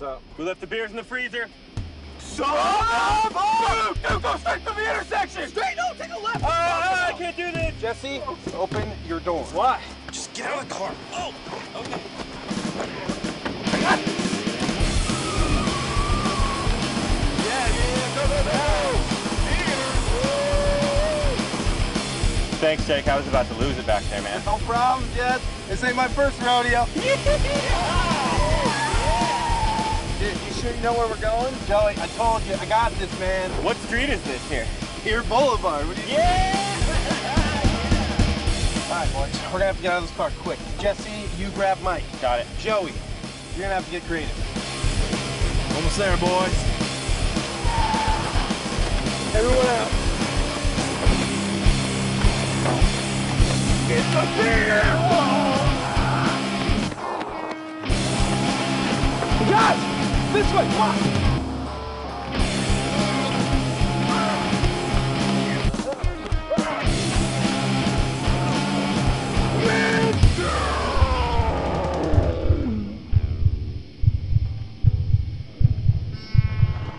What's up? We left the beers in the freezer. Son of a... Dude, go straight to the intersection! Straight, no, take a left! Ah, I can't do this. Jesse, open your door. Why? Just get out of the car. Oh, okay. Yeah, yeah, go, go, go! Thanks, Jake. I was about to lose it back there, man. No problem, Jess. This ain't my first rodeo. Dude, you sure you know where we're going? Joey, I told you, I got this, man. What street is this here? Here, Boulevard. What do you Yeah! All right, boys. We're gonna have to get out of this car quick. Jesse, you grab Mike. Got it. Joey, you're gonna have to get creative. Almost there, boys. Everyone out. Get the beer! Guys, this way, come on.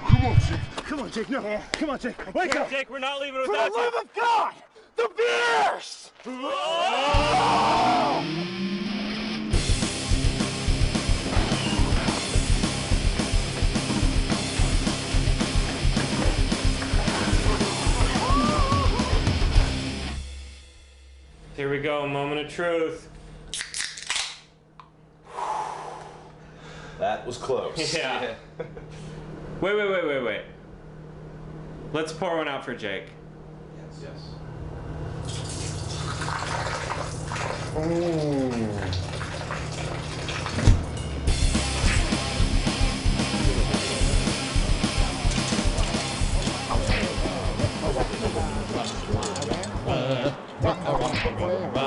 Come on, Jake. Come on, Jake. No. Come on, Jake. Wake up. Jake, we're not leaving without you. For the without you. love of God, the beers! Here we go, moment of truth. That was close. Yeah. Wait, wait, wait, wait, wait. Let's pour one out for Jake. Yes. Wow.